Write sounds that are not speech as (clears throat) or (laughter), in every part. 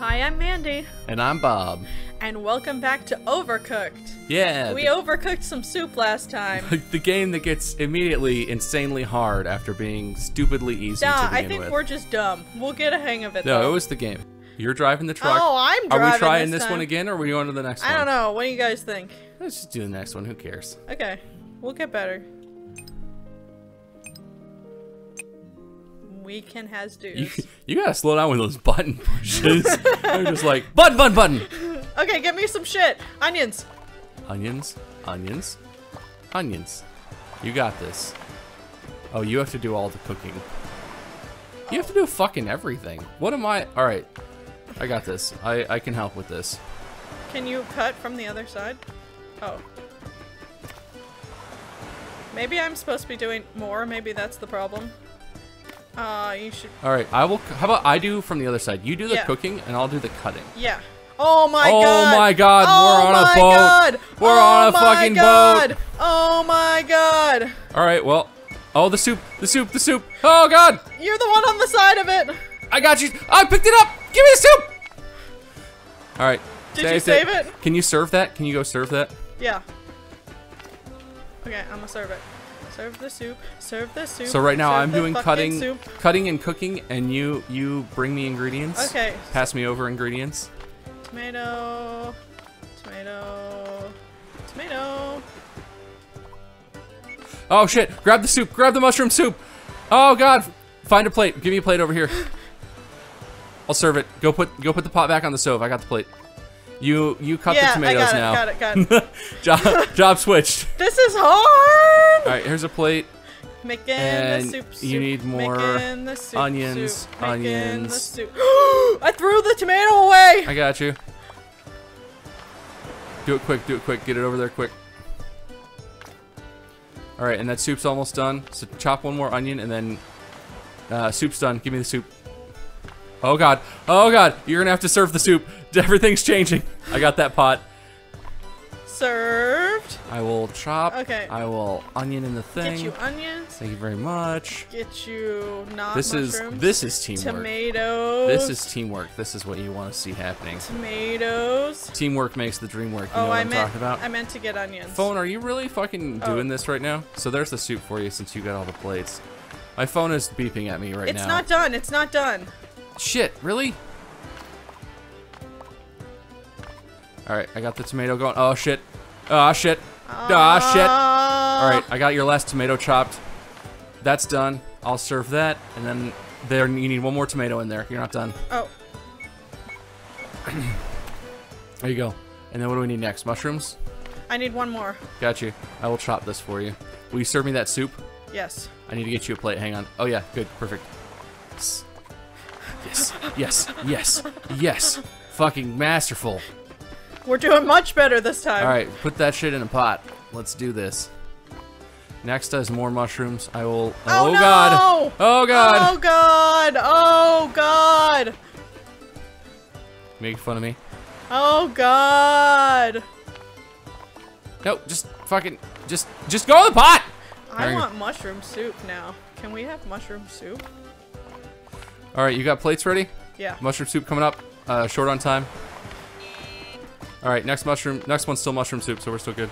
Hi, I'm Mandy, And I'm Bob. and welcome back to Overcooked. Yeah. We overcooked some soup last time. the, (laughs) the game that gets immediately insanely hard after being stupidly easy Nah, to I begin think with. we're just dumb. We'll get a hang of it no, though. it was the game. You're driving the truck. Oh, I'm driving. Are we trying this this, one again, or are we going to the next one? I don't know. What do you guys think? Let's just do the next one. Who cares? Okay, we'll get better. Weekend has dues. You, (laughs) you gotta slow down with those button pushes. They're just like button, button, button. (laughs) Okay, get me some shit. Onions. Onions, onions, onions. You got this. Oh, you have to do all the cooking. You have to do fucking everything. What am I? All right, I got this. I I can help with this. Can you cut from the other side? Oh. Maybe I'm supposed to be doing more. Maybe that's the problem. Uh, you should. All right, I will. How about I do from the other side? You do the Yeah. cooking, and I'll do the cutting. Yeah. Oh my Oh god. Oh my God, Oh we're on a my boat. God. We're oh on a fucking god. boat. Oh my god. All right, well. Oh, the soup, the soup, the soup. Oh God, You're the one on the side of it. I got you. I picked it up. Give me the soup. All right. Did you save it? Can you serve that? Can you go serve that? Yeah. Okay, I'm gonna serve it. Serve the soup. Serve the soup. So right now serve I'm doing cutting, Soup. cutting and cooking, and you you bring me ingredients. Okay. Pass me over ingredients. Tomato. Tomato. Tomato. Oh shit! Grab the soup. Grab the mushroom soup. Oh god! Find a plate. Give me a plate over here. (laughs) I'll serve it. Go put go put the pot back on the stove. I got the plate. You you cut yeah, the tomatoes I got now. it. Got it. Got it. (laughs) job job switched. this is hard. All right, here's a plate. Making And the soup, you need more soup, onions, soup, onions. soup. (gasps) I threw the tomato away. I got you. Do it quick. Do it quick. Get it over there quick. All right, and that soup's almost done. So chop one more onion, and then uh, soup's done. Give me the soup. Oh god. Oh god. You're gonna have to serve the soup. (laughs) Everything's changing. I got that pot. Served. I will chop. Okay. I will onion in the thing. Get you onions. Thank you very much. Get you not This is this is teamwork. tomatoes. This is teamwork. This is what you want to see happening. tomatoes. Teamwork makes the dream work. You oh, know what I I'm meant talking about? I meant to get onions. Phone, are you really fucking Oh. doing this right now? So there's the soup for you since you got all the plates. My phone is beeping at me right it's now. It's not done. It's not done. Shit, really? Alright, I got the tomato going. Oh shit. Oh shit. Oh, shit. Alright, I got your last tomato chopped. That's done. I'll serve that. And then there you need one more tomato in there. You're not done. Oh, (clears throat) There you go. And then what do we need next? Mushrooms? I need one more. Got you. I will chop this for you. Will you serve me that soup? Yes. I need to get you a plate. Hang on. Oh yeah, good, perfect. Yes, yes, yes, yes. Fucking masterful. We're doing much better this time. All right, put that shit in a pot. Let's do this. Next is more mushrooms. I will. Oh, oh, no! god. Oh god. Oh god. Oh god. Make fun of me. Oh god. No, just fucking, just, just go in the pot. I want mushroom soup now. Can we have mushroom soup? All right, you got plates ready? Yeah. Mushroom soup coming up. Uh, short on time. All right, next mushroom. Next one's still mushroom soup, so we're still good.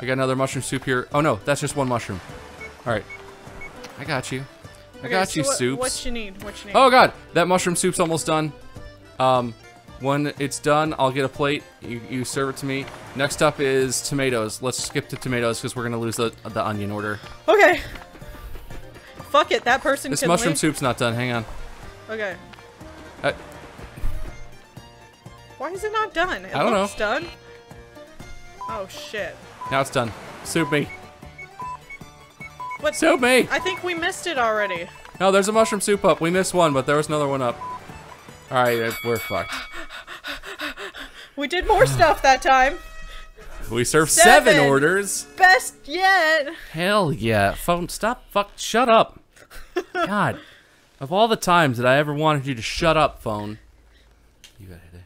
I got another mushroom soup here. Oh no, that's just one mushroom. All right, I got you. I Okay, got so you, what, soups. What you need? What you need? Oh god, that mushroom soup's almost done. Um, when it's done, I'll get a plate. You, you serve it to me. Next up is tomatoes. Let's skip to tomatoes because we're gonna lose the the onion order. Okay. Fuck it. That person This mushroom leave. soup's not done. Hang on. Okay. Uh, Why is it not done? It I don't know. looks done. Oh shit. now it's done. Soup me. What? Soup me. I think we missed it already. No, there's a mushroom soup up. We missed one, but there was another one up. All right, we're fucked. We did more stuff that time. We served seven, Seven. orders. Best yet. Hell yeah. Phone, stop. Fuck. Shut up. God. Of all the times that I ever wanted you to shut up, phone. You got it.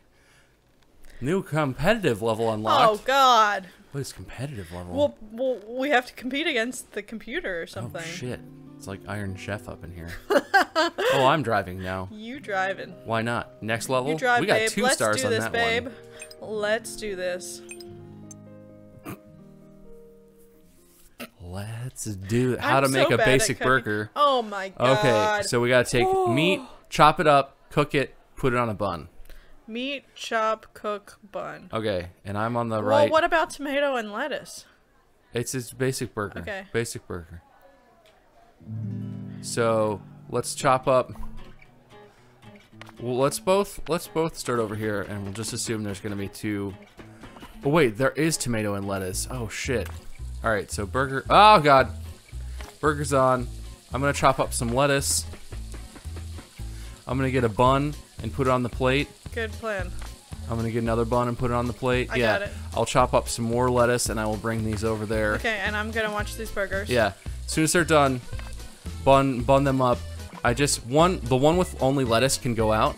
New competitive level unlocked. Oh god. What is competitive level? Well, well, we have to compete against the computer or oh, something. Oh shit! It's like Iron Chef up in here. (laughs) oh, I'm driving now. You driving. Why not? Next level. You drive, we got babe. 2 Let's stars do on this, that babe. one. Let's do this. Let's do. How I'm to make so a basic burger. Oh my god. Okay, so we gotta take meat, chop it up, cook it, put it on a bun. meat, chop, cook, bun. Okay, and I'm on the Well, right. Well, what about tomato and lettuce? It's his basic burger. Okay. Basic burger. So let's chop up. Well, let's both let's both start over here, and we'll just assume there's gonna be two. Oh wait, there is tomato and lettuce. Oh shit. All right, so burger. Oh god, burger's on. I'm gonna chop up some lettuce. I'm gonna get a bun and put it on the plate. Good plan. I'm gonna get another bun and put it on the plate. I yeah, got it. I'll chop up some more lettuce and I will bring these over there. Okay, and I'm gonna watch these burgers. Yeah. As soon as they're done, bun bun them up. I just one the one with only lettuce can go out.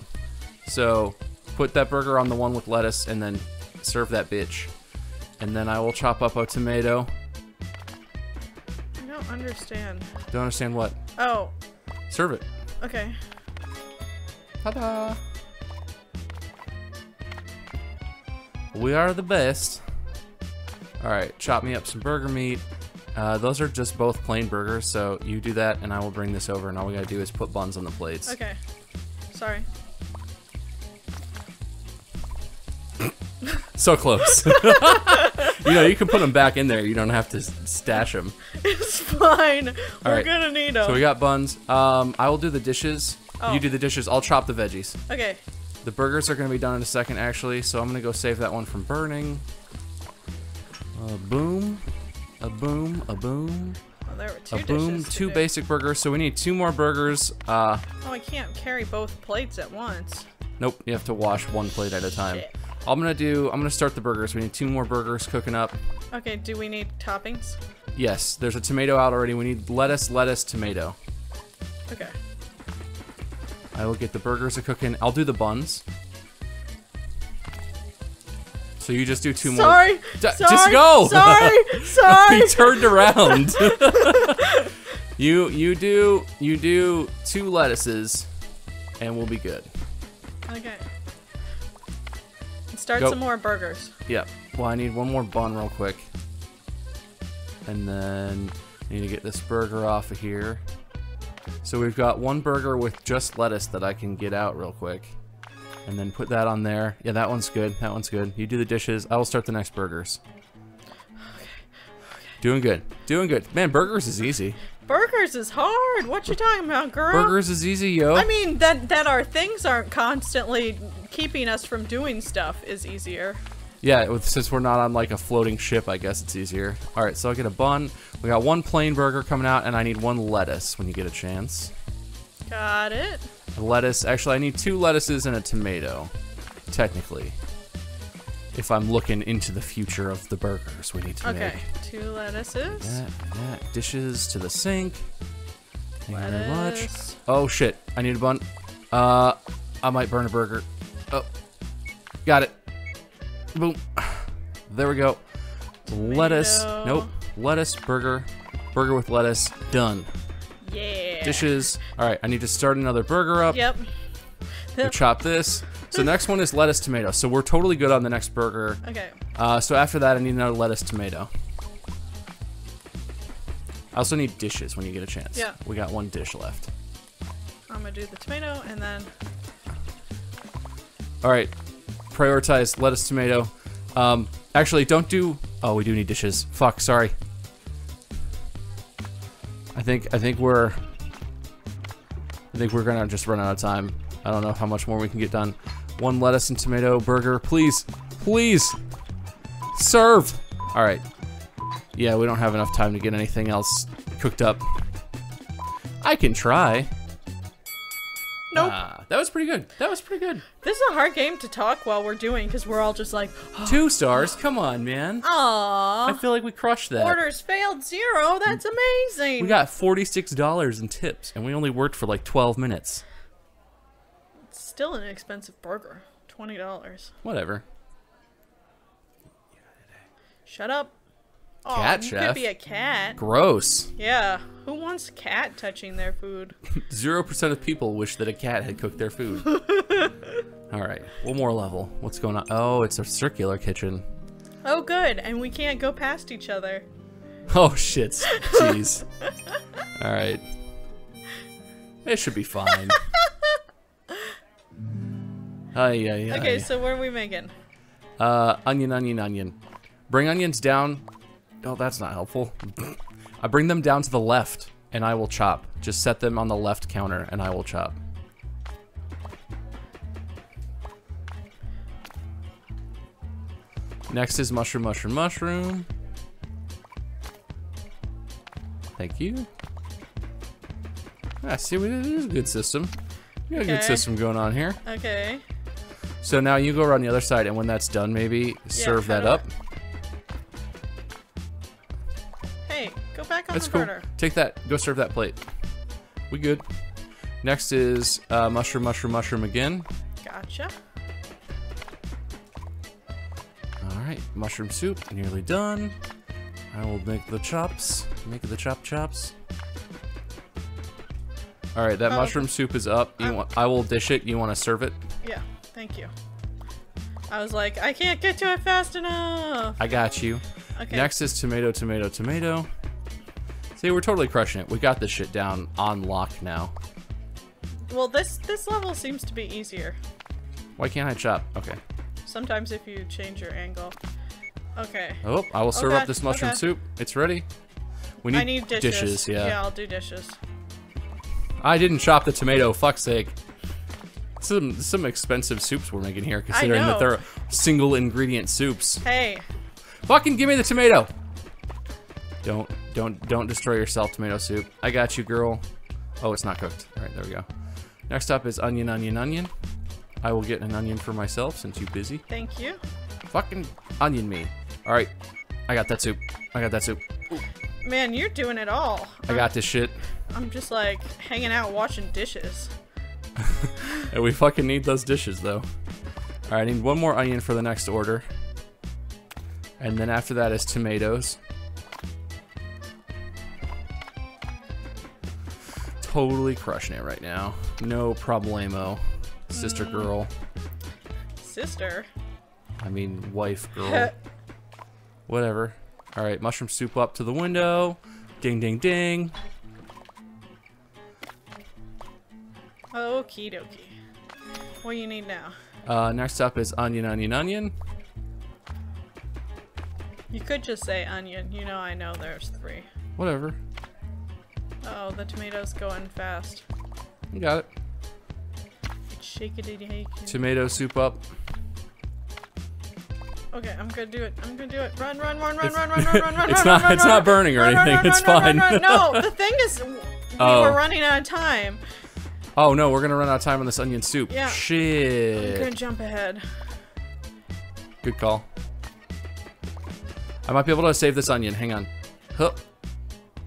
So put that burger on the one with lettuce and then serve that bitch. And then I will chop up a tomato. Don't understand. Don't understand what. Oh, Serve it. okay. Ta-da! We are the best. All right, chop me up some burger meat. Uh, those are just both plain burgers, so you do that, and I will bring this over, and all we gotta do is put buns on the plates. Okay. Sorry. So close. (laughs) you know, you can put them back in there. You don't have to stash them. It's fine. We're right. gonna need them. So we got buns. Um, I will do the dishes. Oh. You do the dishes. I'll chop the veggies. okay. The burgers are going to be done in a second, actually, so I'm going to go save that one from burning. A boom. A boom. A boom. Well, there were two A boom. Two do. basic burgers. So we need two more burgers. Uh, Oh, I can't carry both plates at once. nope. You have to wash one plate at a time. Shit. I'm going to do, I'm going to start the burgers. We need two more burgers cooking up. Okay, do we need toppings? Yes, there's a tomato out already. We need lettuce, lettuce, tomato. Okay. I will get the burgers a cooking. I'll do the buns. So you just do two more. D- sorry. just go. (laughs) Sorry. (laughs) Sorry. he turned around. (laughs) you you do you do two lettuces, and we'll be good. okay. Start Go. some more burgers. Yep. Well, I need one more bun real quick, and then I need to get this burger off of here. So we've got one burger with just lettuce that I can get out real quick, and then put that on there. Yeah, that one's good. That one's good. You do the dishes. I will start the next burgers. Doing good. Doing good. Man, burgers is easy. Burgers is hard. What you talking about, girl? Burgers is easy, yo. I mean that that our things aren't constantly keeping us from doing stuff is easier. Yeah, with, since we're not on like a floating ship, I guess it's easier. All right, so I'll get a bun. We got one plain burger coming out, and I need one lettuce when you get a chance. Got it. Lettuce. Actually, I need two lettuces and a tomato. Technically, if I'm looking into the future of the burgers, we need to make. Okay. Two lettuces. that, that. Dishes to the sink. Thank you very much. Oh shit! I need a bun. Uh, I might burn a burger. Oh, got it. Boom. (sighs) There we go. Lettuce. Nope. Lettuce. Burger. Burger with lettuce. Done. Yeah. Dishes. All right. I need to start another burger up. Yep. (laughs) Chop this. So next one is lettuce tomato. So we're totally good on the next burger. Okay. Uh, so after that, I need another lettuce tomato. I also need dishes when you get a chance. Yeah. We got one dish left. I'm gonna do the tomato and then All right. Prioritize lettuce, tomato. Um, actually, don't do. Oh, we do need dishes. Fuck. Sorry. I think. I think we're. I think we're gonna just run out of time. I don't know how much more we can get done. One lettuce and tomato burger, please, please. Serve. All right. Yeah, we don't have enough time to get anything else cooked up. I can try. nope. Ah, that was pretty good. That was pretty good. this is a hard game to talk while we're doing because we're all just like, (gasps) Two stars. Come on, man. Aww. I feel like we crushed that. orders failed zero. That's amazing." We got forty-six dollars in tips, and we only worked for like twelve minutes. Still an expensive burger. Twenty dollars. Whatever. Shut up. Oh, Cat you chef? could be a cat. Gross. Yeah. Who wants a cat touching their food? (laughs) Zero percent of people wish that a cat had cooked their food. (laughs) All right, one more level. What's going on? Oh, it's a circular kitchen. Oh, good. And we can't go past each other. (laughs) Oh shit. Jeez. All right. It should be fine. Hi, yeah, yeah. Okay, so what are we making? Uh, onion, onion, onion. Bring onions down. Oh, that's not helpful. (laughs) I bring them down to the left, and I will chop. Just set them on the left counter, and I will chop. Next is mushroom, mushroom, mushroom. Thank you. Ah, see, we- this a good system. We got a good system going on here. Okay. So now you go around the other side, and when that's done, maybe serve that up. Hey, go back on That's the cool. burner. Take that. Go serve that plate. We good. Next is uh, mushroom, mushroom, mushroom again. Gotcha. All right, mushroom soup, nearly done. I will make the chops. Make the chop chops. All right, that Oh. mushroom soup is up. You Um, want? I will dish it. You want to serve it? Yeah, thank you. I was like, I can't get to it fast enough. I got you. Okay. Next is tomato, tomato, tomato. See, we're totally crushing it. We got this shit down on lock now. Well, this this level seems to be easier. Why can't I chop? Okay. Sometimes if you change your angle. Okay. Oh, I will serve Okay, up this mushroom okay. soup. It's ready. We need, I need dishes. yeah. Yeah, I'll do dishes. I didn't chop the tomato. Fuck's sake. Some some expensive soups we're making here, considering that they're single ingredient soups. Hey, Fucking give me the tomato. Don't don't don't destroy yourself, tomato soup. I got you, girl. Oh, it's not cooked. All right, there we go. Next up is onion, onion, onion. I will get an onion for myself since you're busy. thank you. Fucking onion me. All right, I got that soup. I got that soup. Man, you're doing it all. I got this shit. I'm just like hanging out watching dishes. (laughs) And we fucking need those dishes though. Alright, I need one more onion for the next order. And then after that is tomatoes. Totally crushing it right now. No problemo. Sister mm-hmm. girl. Sister. I mean, wife girl. (laughs) Whatever. Alright, mushroom soup up to the window. Ding, ding, ding. Okie dokie. What do you need now? Uh, next up is onion, onion, onion. You could just say onion. You know I know there's three. Whatever. Oh, the tomato's going fast. You got it. Shake it, shake it. Tomato soup up. Okay, I'm gonna do it. I'm gonna do it. Run, run, run, run, run, run, run, run, run, (laughs) it's run, not- run, it's run, not run, burning or run, run, anything, run, it's run, run, fine. run. No, (laughs) the thing is, we Oh. were running out of time. Oh no, we're gonna run out of time on this onion soup. Yeah. Shit. I'm gonna jump ahead. Good call. I might be able to save this onion. Hang on. Hup.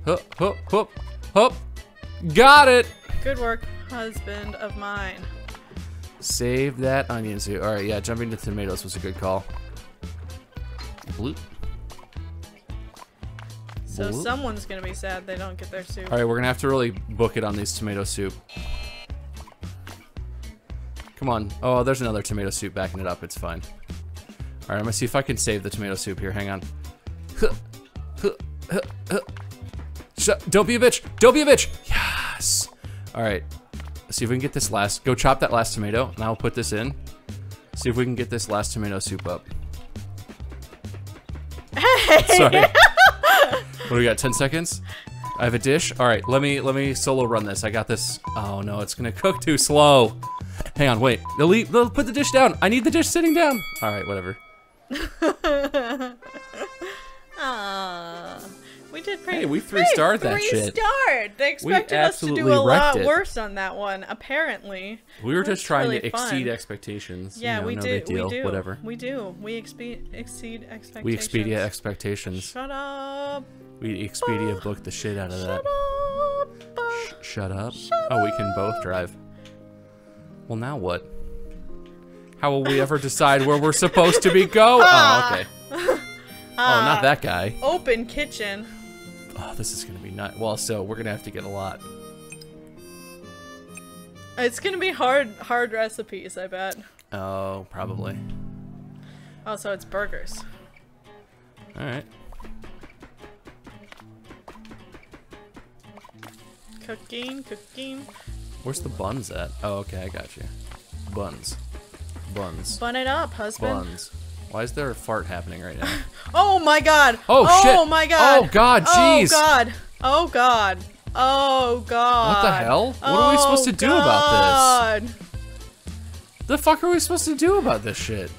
Hup, hup, hup, hup. Got it. Good work, husband of mine. Save that onion soup. All right, yeah, jumping to tomatoes was a good call. Bloop. So Bloop. someone's gonna be sad they don't get their soup. All right, we're gonna have to really book it on these tomato soup. Come on. Oh, there's another tomato soup backing it up. It's fine. All right, I'm gonna see if I can save the tomato soup here. Hang on. Huh, huh, huh, huh. Shut, don't be a bitch. Don't be a bitch. Yes. All right. Let's see if we can get this last. Go chop that last tomato, and I'll put this in. See if we can get this last tomato soup up. Hey. Sorry. (laughs) what do we got? Ten seconds. I have a dish. All right, let me let me solo run this. I got this. Oh no, it's gonna cook too slow. Hang on, wait. They'll leave. They'll put the dish down. I need the dish sitting down. All right, whatever. (laughs) Ah, we did pretty. Hey, we three-starred that three shit. starred. They expected us to do a lot it. worse on that one. Apparently. We were just trying really to exceed fun. expectations. Yeah, you know, we no do. Deal. We do. Whatever. We do. We exceed expectations. We Expedia expectations. Shut up. We Expedia booked the shit out of that. Shut up. Sh- shut up. oh, we can both drive. Well, now what? How will we ever decide where we're supposed to be go? Oh, okay. (laughs) oh, not Ah. that guy. Open kitchen. Oh, this is gonna be not well. So we're gonna have to get a lot. It's gonna be hard, hard recipes, I bet. Oh, probably. Oh, so it's burgers. All right. Cooking, cooking. Where's the buns at? Oh, okay, I got you. Buns. Buns. Bun it up, husband. Buns. Why is there a fart happening right now? (laughs) Oh my god. Oh, oh shit. Oh my god. Oh, God, oh jeez. Oh god. Oh god. Oh god. What the hell? What are we oh supposed to do about this? the fuck are we supposed to do about this shit?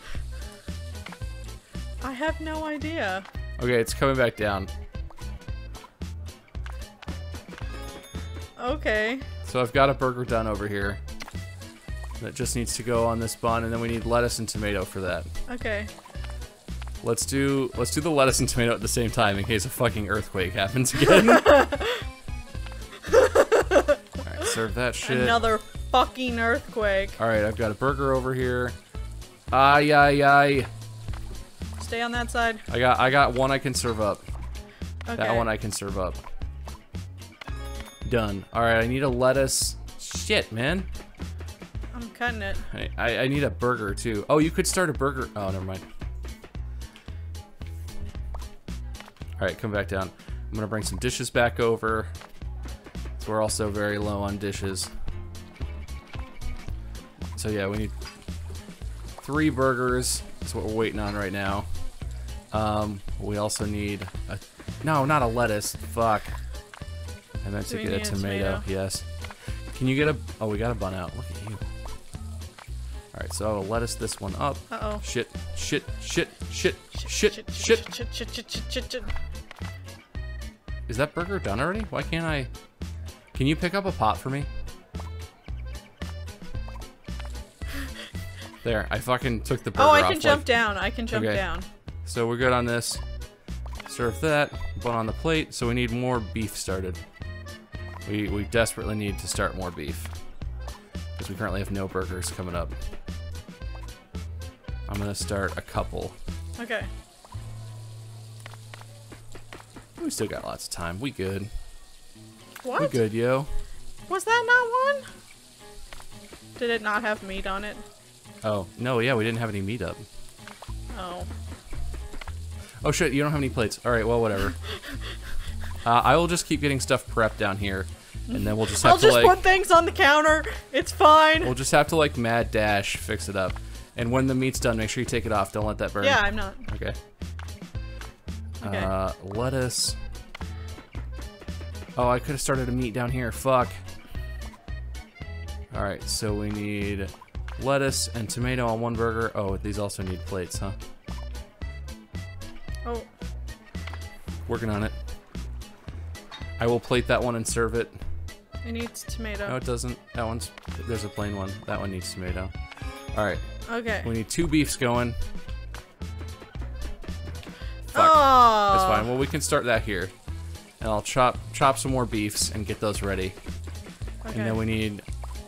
I have no idea. Okay, it's coming back down. Okay. So I've got a burger done over here. That just needs to go on this bun, and then we need lettuce and tomato for that. Okay. Let's do let's do the lettuce and tomato at the same time in case a fucking earthquake happens again. (laughs) Alright, serve that shit. Another fucking earthquake. Alright, I've got a burger over here. Ay ay ay. Stay on that side. I got I got one I can serve up. Okay. That one I can serve up. Done. Alright, I need a lettuce. Shit, man. I'm cutting it. I, I, I need a burger too. Oh, you could start a burger. Oh, never mind. All right, come back down. I'm gonna bring some dishes back over. So we're also very low on dishes. So yeah, we need three burgers. That's what we're waiting on right now. Um, we also need a no, not a lettuce. Fuck. I meant to get a tomato. tomato? Yes. Can you get a? Oh, we got a bun out. Look at you. All right, so I'll lettuce this one up. Uh oh. Shit, shit, shit, shit, shit, shit. shit, shit, shit, shit, shit, shit. Is that burger done already? Why can't I? Can you pick up a pot for me? (laughs) There, I fucking took the burger Oh, I off, can like- jump down. I can jump Okay. down. So we're good on this. Serve that, bun on the plate. So we need more beef started. We we desperately need to start more beef because we currently have no burgers coming up. I'm gonna start a couple. Okay. We still got lots of time. We good. What? We good, yo. Was that not one? Did it not have meat on it? Oh no, yeah, we didn't have any meat up. Oh. Oh shit, you don't have any plates. All right, well whatever. (laughs) uh, I will just keep getting stuff prepped down here, and then we'll just have I'll to just like put things on the counter. It's fine. we'll just have to like mad dash fix it up. And when the meat's done, make sure you take it off. Don't let that burn. yeah, I'm not. Okay. Okay. Uh, lettuce. Oh, I could have started a meat down here. Fuck. All right, so we need lettuce and tomato on one burger. Oh, these also need plates, huh? Oh, Working on it. I will plate that one and serve it. it needs tomato. No, it doesn't. That one's there's a plain one. That one needs tomato. All right, Okay. we need two beefs going. Fuck. Oh. That's fine. Well, we can start that here, and I'll chop chop some more beefs and get those ready. Okay. And then we need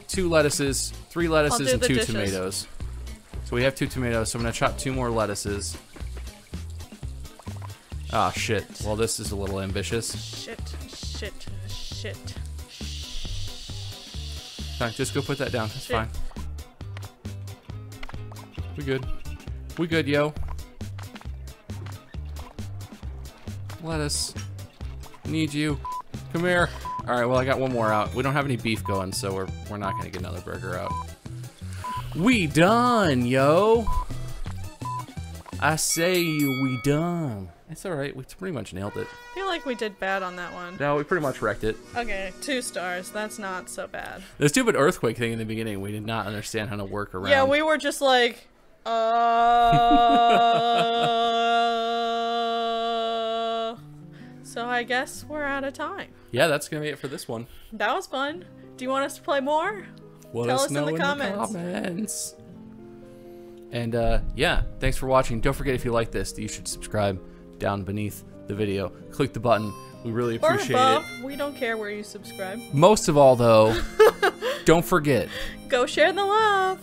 two lettuces, three lettuces, and two dishes. tomatoes. So we have two tomatoes. So I'm gonna chop two more lettuces. Ah shit. Well, this is a little ambitious. Shit, shit, shit. Just go put that down. It's Shit. fine. We good. We good, yo. Lettuce. Need you. Come here. All right. Well, I got one more out. We don't have any beef going, so we're we're not gonna get another burger out. We done, yo. I say you we done. It's all right. We pretty much nailed it. I feel like we did bad on that one. No, we pretty much wrecked it. Okay, two stars. That's not so bad. The stupid earthquake thing in the beginning, we did not understand how to work around. Yeah, we were just like, uh. (laughs) so I guess we're out of time. Yeah, that's gonna be it for this one. That was fun. Do you want us to play more? Let Tell us us in the comments. comments. And uh, yeah, thanks for watching. Don't forget if you like this, you should subscribe down beneath the video. Click the button. We really Or appreciate above. it. We don't care where you subscribe. Most of all, though, (laughs) don't forget Go share the love.